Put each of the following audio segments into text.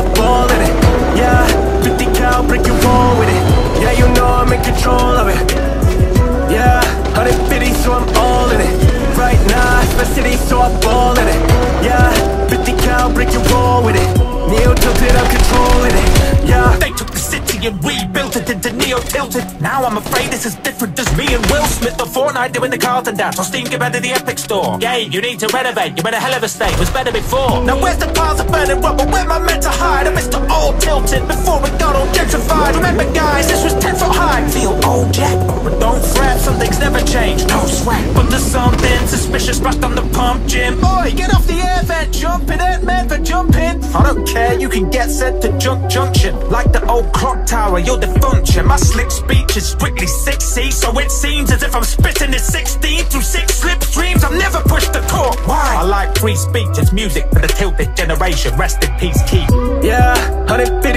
I'm ballin' it. Yeah, 50 cal, break your wall with it. Yeah, you know I'm in control of it. Yeah, 150, so I'm all in it. Right now, it's my city, so I'm ballin' it. Yeah, 50 cal, break your wall with it. Neo tilted, I'm controlling it. Yeah. They took the city and rebuilt it tilted. Now I'm afraid this is different. There's me and Will Smith the Fortnite doing the Carlton dance on Steam compared to the Epic Store. Yeah, you need to renovate. You're in a hell of a state. Was better before. Now where's the piles of burning rubble? Where am I meant to hide? I missed the old tilted before it got all gentrified. Remember, guys, this was vent, in man, for jumping. I don't care, you can get sent to Junk Junction. Like the old clock tower, you're the function. My slick speech is strictly 6C, so it seems as if I'm spitting it 16 through six slipstreams. I'm never pushed to talk. Why? I like free speech, it's music for the tilted generation. Rest in peace, Keith. Yeah, 150,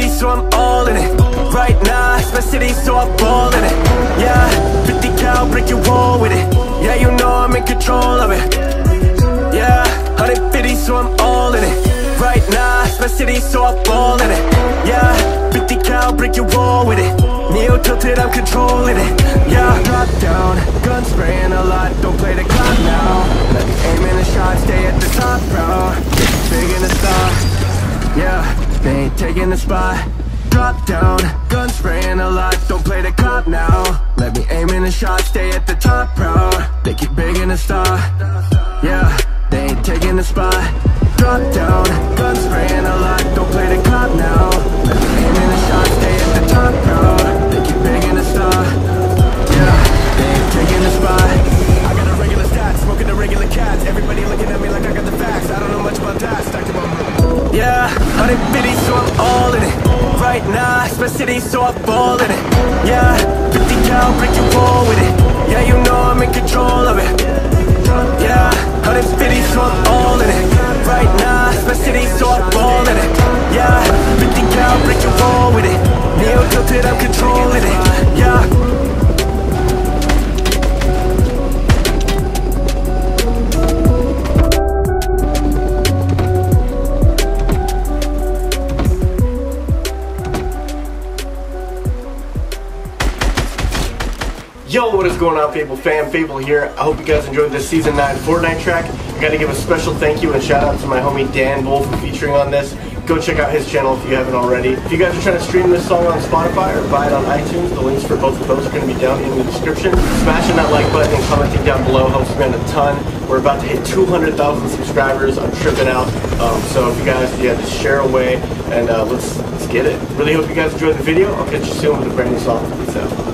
tilted, I'm controlling it. Yeah, drop down, gun spraying a lot. Don't play the clock now. Let me aim in the shot, stay at the top, bro. Big in the star. Yeah, they ain't taking the spot. Drop down, gun spraying a lot. Don't play the cop now. Let me aim in the shot, stay at the top, bro. They keep big in the star. My city, so I'm ballin' it. Yeah, 50 cal, break your wall with it. Yeah, you know I'm in control of it. Yeah, 150, so I'm all in it. Right now, it's my city, so I'm Yo, what is going on, people? fam? Fable here. I hope you guys enjoyed this Season 9 Fortnite track. I gotta give a special thank you and shout out to my homie Dan Bull for featuring on this. Go check out his channel if you haven't already. If you guys are trying to stream this song on Spotify or buy it on iTunes, the links for both of those are going to be down in the description. Smashing that like button and commenting down below helps me out a ton. We're about to hit 200,000 subscribers. I'm tripping out. Um, so if you guys, yeah, just share away and uh, let's, let's get it. Really hope you guys enjoyed the video. I'll catch you soon with a brand new song. Peace out.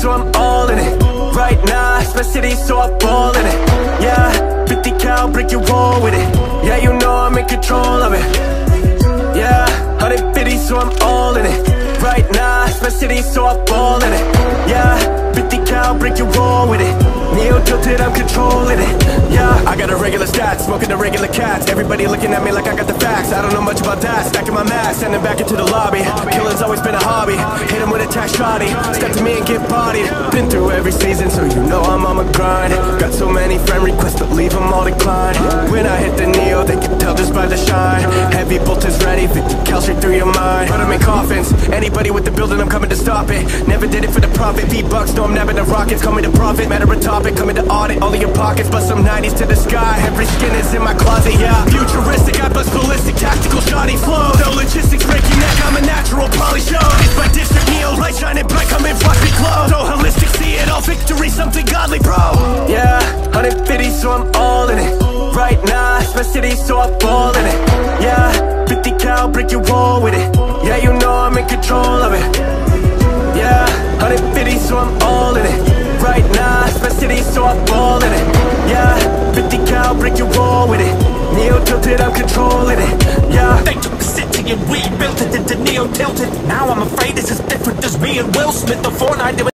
So I'm all in it. Right now, it's my city, so I'm ballin' it. Yeah, 50 cal, break your wall with it. Yeah, you know I'm in control of it. Yeah, 150, so I'm all in it. Right now, it's my city, so I'm ballin' it. Yeah, 50 cal, break your wall with it. Neo tilted, I'm controlling it. Yeah, I got a regular stat, smoking the regular cats. Everybody looking at me like I got the facts. I don't know much about that. Stacking my mask, sending back into the lobby. Killing's always been a hobby. Hit him with a tac shotty. Step to me and get bodied. Been through every season, so you know I'm on my grind. Got so many friend requests, but leave them all declined. When I hit the Neo, they can tell just by the shine. Heavy bolt is ready, 50 cal straight through your mind. Put 'em in coffins. Anybody with the building, I'm coming to stop it. Never did it for the profit. V-Bucks, no, I'm never the rockets. Coming to profit, matter of topic. Coming to audit all of your pockets, but some 90s to the sky. Every skin is in my closet, yeah. Futuristic, I bust ballistic, tactical, shoddy so I'm all in it. Right now, it's my city, so I'm ballin' it. Yeah, 50 cal, break your wall with it. Yeah, you know I'm in control of it. Yeah, 150, so I'm all in it. Right now, it's my city, so I'm ballin' it. Yeah, 50 cal, break your wall with it. Neo tilted, I'm controlling it. Yeah. They took the city and rebuilt it into neo tilted. Now I'm afraid this is different. There's me and Will Smith Fortnite doing